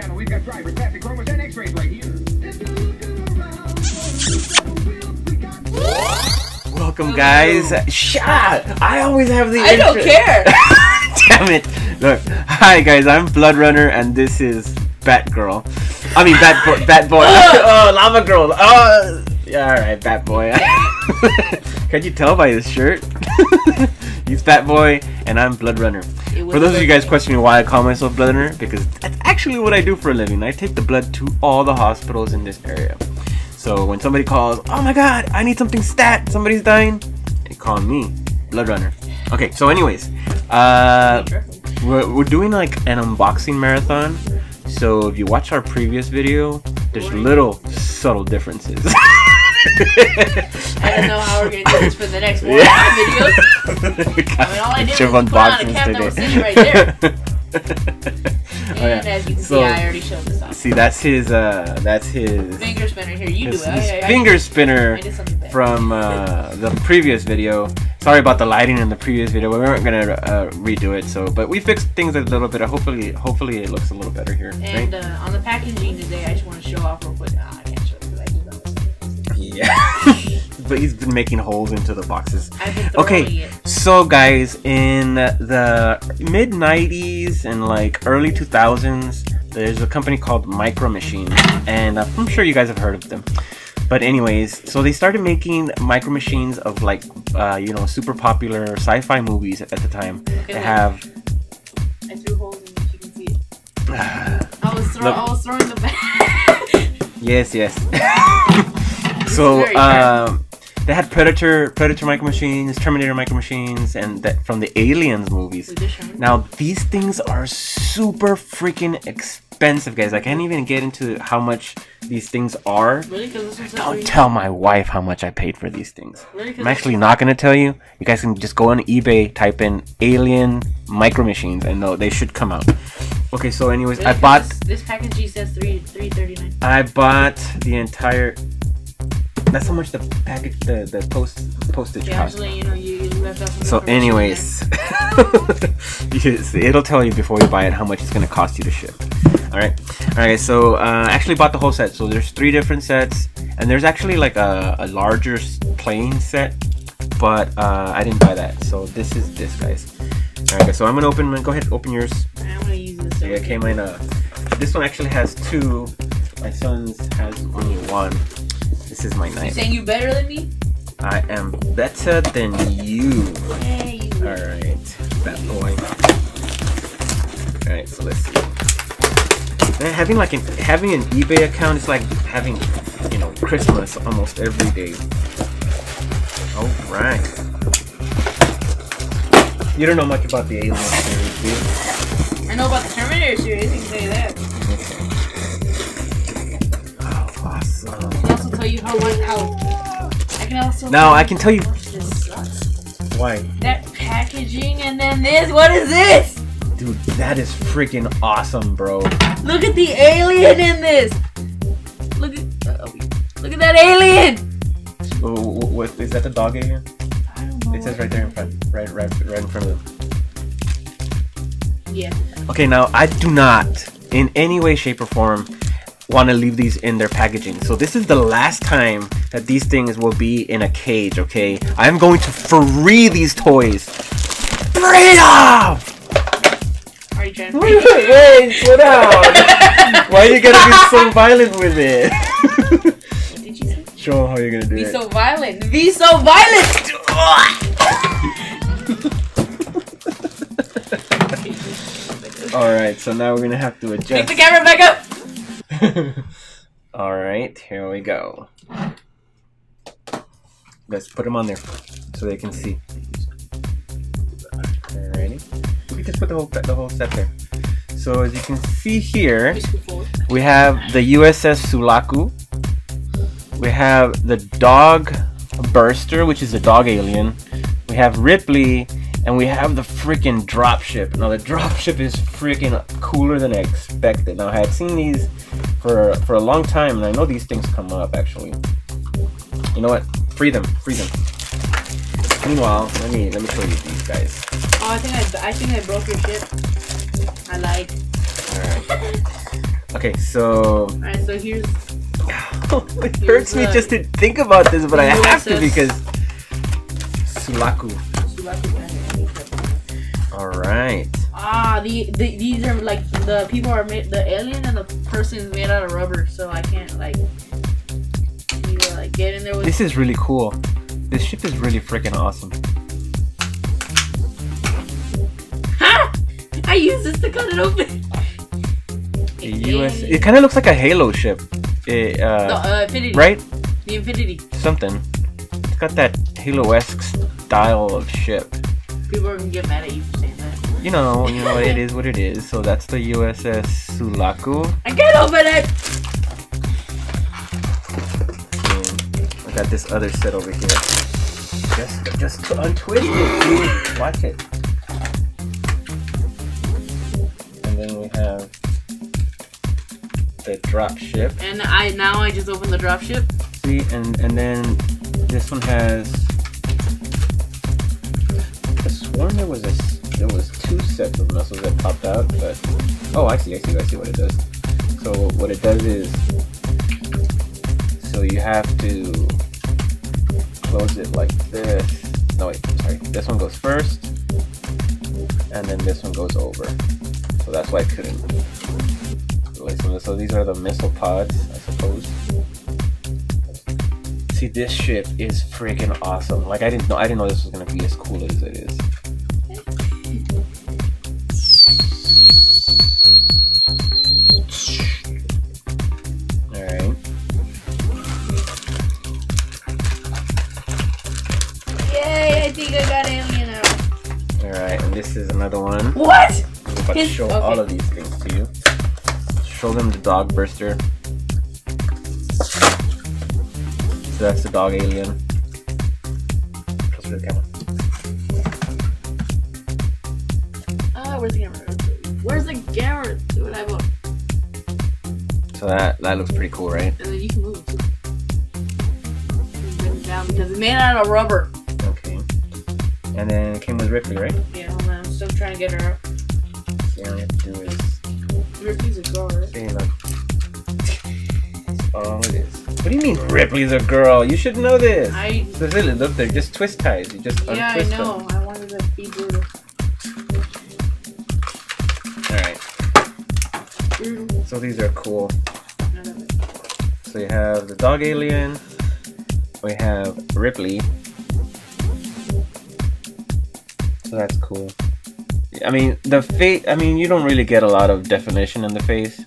channel, we've got drivers, passing chromas, and x-rays right here. Welcome, guys. Shut! I always have the. I don't care. Damn it! Look, hi guys. I'm Blood Runner, and this is Batgirl. I mean, Bat Boy. Bat Boy. oh, Lava Girl. Oh, yeah, all right, Bat Boy. Can you tell by his shirt? He's Bat Boy, and I'm Blood Runner. For those of you guys questioning why I call myself Blood Runner, because that's actually what I do for a living. I take the blood to all the hospitals in this area. So when somebody calls, oh my god, I need something stat, somebody's dying, they call me Blood Runner. Okay, so anyways, uh, we're, we're doing like an unboxing marathon. So if you watch our previous video, there's little subtle differences. I don't know how we're gonna do this for the next one Yeah. videos. I mean, all I did was put on a cap that was today. sitting right there. Oh, And yeah. as you can So- see, I already showed this off. See, that's his. Uh, that's his. Finger spinner here. You his, do it. his I- I- finger spinner I did from uh, the previous video. Sorry about the lighting in the previous video. We weren't gonna uh, redo it, so but we fixed things a little bit. Hopefully, hopefully it looks a little better here. And Right? uh, on the packaging today, I just want to show off real quick. Ah, I can't show because I that. Yeah. but he's been making holes into the boxes. I've been throwing Okay, it. so guys, in the mid 90s and like early 2000s, there's a company called Micro Machine, and uh, I'm sure you guys have heard of them. But anyways, so they started making micro machines of like, uh, you know, super popular sci-fi movies at the time. They have, I threw holes in it. You can see it. I was, throw- I was throwing the bag. yes, yes. So um, they had Predator, Predator micro machines, Terminator micro machines, and that from the Aliens movies. With this shirt. Now these things are super freaking expensive, guys. I can't even get into how much these things are. Really? Because this one's Don't tell my wife how much I paid for these things. Really? I'm actually not gonna tell you. You guys can just go on eBay, type in alien micro machines, and they should come out. Okay, so anyways, Really? I bought This, this package says three three thirty nine. I bought the entire. That's how much the package, the the post postage Yeah, cost. letting you know you, you left out some So, anyways, it'll tell you before you buy it how much it's gonna cost you to ship. All right, all right. So, uh, I actually bought the whole set. So there's three different sets, and there's actually like a, a larger playing set, but uh, I didn't buy that. So this is this, guys. All right, guys. So I'm gonna open. Go ahead, open yours. I'm gonna use this. Yeah, okay, mine. Uh, this one actually has two. My son's has only one. This is my knife. You saying you better than me? I am better than you. Hey. Alright, that boy. Alright, so let's see. Man, having like an having an eBay account is like having, you know, Christmas almost every day. Alright. You don't know much about the Alien series, do you? I know about the Terminator series. I can tell you that. Oh, awesome. I can also tell you how much how. Can also. Now, tell I can tell you- how much This sucks. Why? That packaging and then this. What is this? Dude, that is freaking awesome, bro. Look at the alien in this. Look at. uh, look at that alien. Oh, what, is that the dog alien? I don't know. It says right there in front. Right, right, right in front of them. Yeah. Okay, now I do not, in any way, shape, or form, want to leave these in their packaging. So this is the last time that these things will be in a cage. Okay, I'm going to free these toys. Freedom! Are you trying to? Wait, wait, slow down. Why are you gonna be so violent with it? What did you say? Show them how you're gonna do Be it. Be so violent. Be so violent. All right, so now we're gonna have to Pick adjust. the camera back up. All right, here we go. Let's put them on there so they can see. Alrighty. We just put the whole the whole set there. So as you can see here, We have the USS Sulaco. We have the dog Burster, which is the dog alien. We have Ripley, and we have the freaking dropship. Now the dropship is freaking cooler than I expected. Now I had seen these for for a long time, and I know these things come up actually. You know what? Free them, free them. Meanwhile, let me let me show you these guys. Oh, I think I, I think I broke your ship. I lied. All right. Okay, so Alright, so here's it hurts me just to think about this, but I have to because Sulaco. All right. ah the, the these are like the people are made the alien and the person is made out of rubber, so I can't like you uh, like get in there with This is really cool. This ship is really freaking awesome. Ha! I use this to cut it open. The US. It kind of looks like a Halo ship. It, the uh, uh, Infinity. right? The Infinity. Something. It's got that Halo-esque style of ship. People are gonna get mad at you for saying that. You know, you know, it is what it is. So that's the USS Sulaco. I can't open it! And I got this other set over here. Just, just untwist it, dude. Watch it. And then we have the drop ship. And I now I just open the dropship. See, and and then this one has. I sworn there was a there was two sets of muscles that popped out, but oh, I see, I see, I see what it does. So what it does is, so you have to close it like this. No wait, sorry. This one goes first, and then this one goes over. So that's why I couldn't. So these are the missile pods, I suppose. See, this ship is freaking awesome. Like I didn't know, I didn't know this was gonna be as cool as it is. Yay! I think I got alien now. All right, and this is another one. What? I'm about to His- show okay. all of these things to you. Show them the dog burster. So that's the dog alien. Closer to the camera. Ah, where's the camera? Where's the camera? Do what I want. So that that looks pretty cool, right? And then you can move it too. Bring it down because it's made out of rubber. And then it came with Ripley, right? Yeah, hold on. I'm still trying to get her out. All you have to do is Ripley's a girl, look. That's all it is. What do you mean Ripley's a girl? You should know this. I Look, look, they're just twist ties. You just yeah, I untwist know. them. I wanted to be brutal. Alright, Brutal. Mm. so these are cool. I. So you have the dog alien. We have Ripley. So that's cool. I mean, the face. I mean, you don't really get a lot of definition in the face.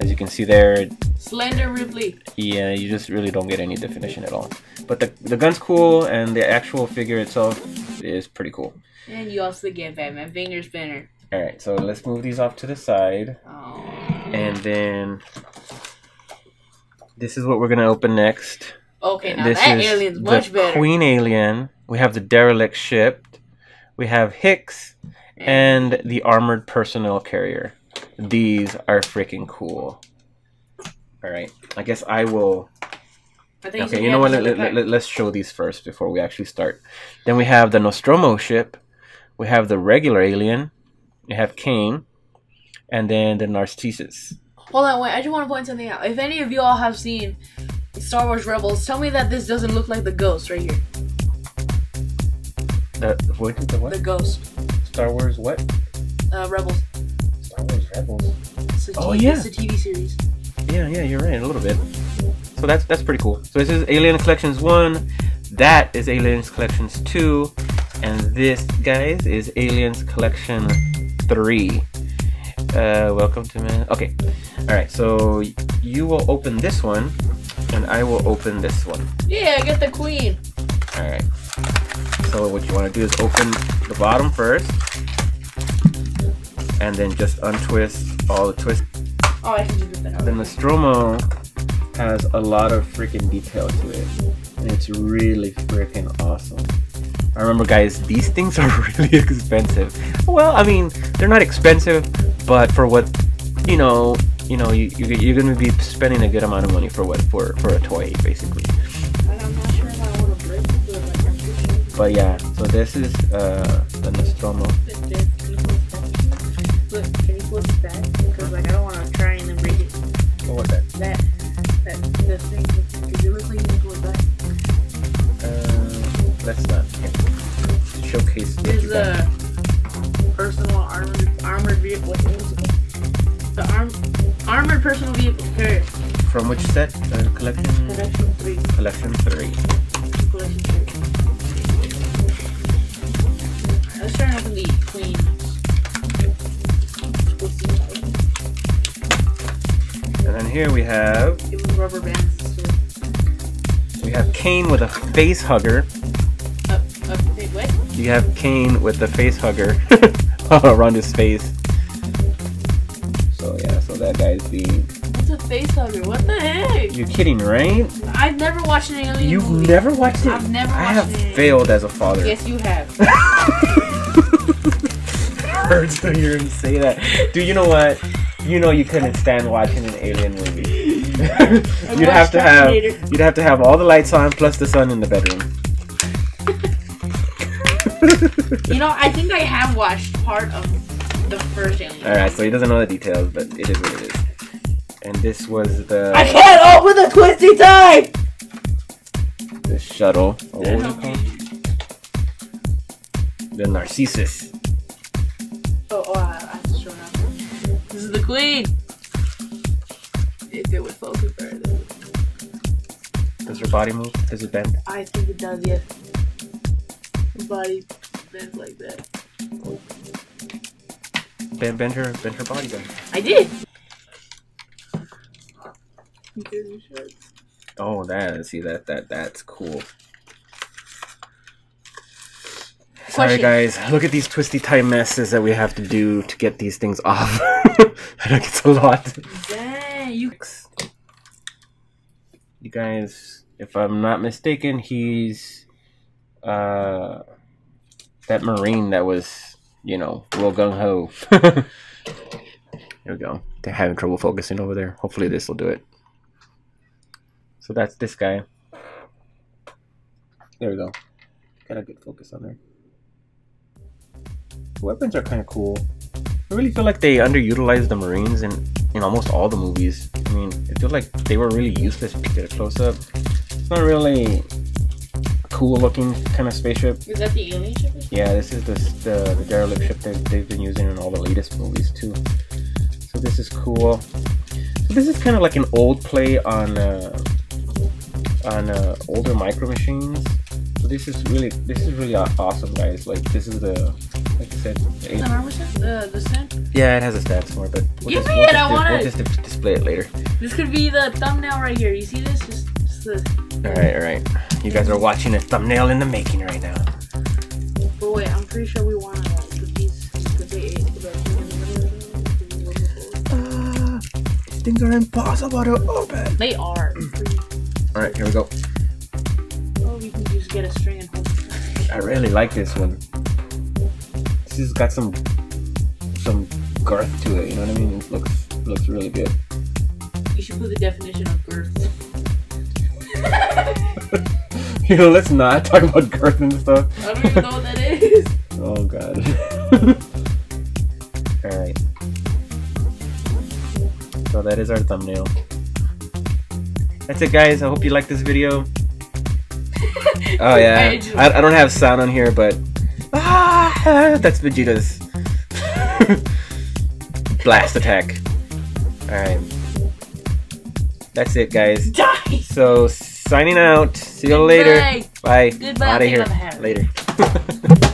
As you can see there, Slender Ripley. yeah, you just really don't get any definition at all. But the the gun's cool, and the actual figure itself is pretty cool. And you also get Batman Finger Spinner. All right, so let's move these off to the side, Oh. and then this is what we're gonna open next. Okay, now this that is alien's much better. Queen Alien. We have the derelict ship. We have Hicks and the armored personnel carrier. These are freaking cool. All right, I guess I will. Okay, you know what? Let, let, let, us show these first before we actually start. Then we have the Nostromo ship. We have the regular alien. We have Kane, and then the Narcissus. Hold on, wait. I just want to point something out. If any of you all have seen Star Wars Rebels, tell me that this doesn't look like the ghost right here. The what? The The what? ghost. Star Wars what? Uh, Rebels. Star Wars Rebels. Oh, TV yeah. It's a TV series. Yeah, yeah, you're right, a little bit. So that's that's pretty cool. So this is Alien Collections One, that is Aliens Collections Two, and this, guys, is Aliens Collection Three. Uh, welcome to man. Okay, all right. So you will open this one, and I will open this one. Yeah, I get the queen. All right. So what you want to do is open the bottom first, and then just untwist all the twists. Oh, I can rip that out. The Nostromo has a lot of freaking detail to it. And it's really freaking awesome. I remember guys, these things are really expensive. Well, I mean, they're not expensive, but for what you know, you know, you, you you're gonna be spending a good amount of money for what for for a toy, basically. But yeah, so this is uh the Nostromo. it did. Can you put it back? Look, can you put it? Because like I don't want to try and then What was that? That that the thing because it looks like Nicholas died. Uh, let's not yeah. showcase. what Here's you got. the personal armored armored vehicle. What was it? The arm armored personal vehicle. From which set? Uh, collection. Collection three. Collection three. And here we have rubber bands. We have Kane with a face hugger. up, up, wait, what? You have Kane with the face hugger around his face. So yeah, so that guy's being. What's a face hugger? What the heck? You're kidding, right? I've never watched an alien You've movie. never watched it. I've never watched it. I watched have it. failed as a father. Yes, you have. Hurts to hear him say that. Do you know what? You know you couldn't stand watching an alien movie. you'd have to have you'd have to have all the lights on plus the sun in the bedroom. You know, I think I have watched part of the first alien. Alright, so he doesn't know the details, but it is what it is. And this was the I can't open the twisty tie! the shuttle. Oh, what was it called? The Narcissus. Oh, oh, I, I have to show now. This is the queen! If it would focus better, then- Does her body move? Does it bend? I think it does, yes. The body bends like that. Bend, bend her, bend her body then. I did! Oh, that. See that? That that's cool. Sorry, guys. Look at these twisty tie messes that we have to do to get these things off. I think it's a lot. Dang, you. You guys, if I'm not mistaken, he's uh that marine that was, you know, real gung ho. Here we go. They're having trouble focusing over there. Hopefully, this will do it. So that's this guy. There we go. Got a good focus on there. The weapons are kind of cool. I really feel like they underutilized the Marines in, in almost all the movies. I mean, I feel like they were really useless if you get a close up. It's not really a cool looking kind of spaceship. Is that the alien ship? Yeah, this is the, the, the derelict ship that they've been using in all the latest movies too. So this is cool. So this is kind of like an old play on uh, on uh, older micro machines. So this is really this is really awesome, guys. Like this is the like I said. the Is that armor set? The, the set? yeah, it has a stats more, but we'll Give just, me we'll it, just I di- want we'll it. just display it later. This could be the thumbnail right here. You see this? Just, just the. All right, all right. You guys are watching a thumbnail in the making right now. But wait, I'm pretty sure we want to like, put these. Put the, Uh, these things are impossible to open. they are. All right, here we go. Oh, we can just get a string and hold it. I really like this one. This has got some some girth to it. You know what I mean? It looks looks really good. You should put the definition of girth. you know, let's not talk about girth and stuff. I don't even know what that is. Oh god. All right. So that is our thumbnail. That's it, guys. I hope you liked this video. Oh yeah, I I, I don't have sound on here, but ah, that's Vegeta's blast attack. All right, that's it, guys. Die! So signing out. See you later. Bye. Goodbye. Out of here. Later.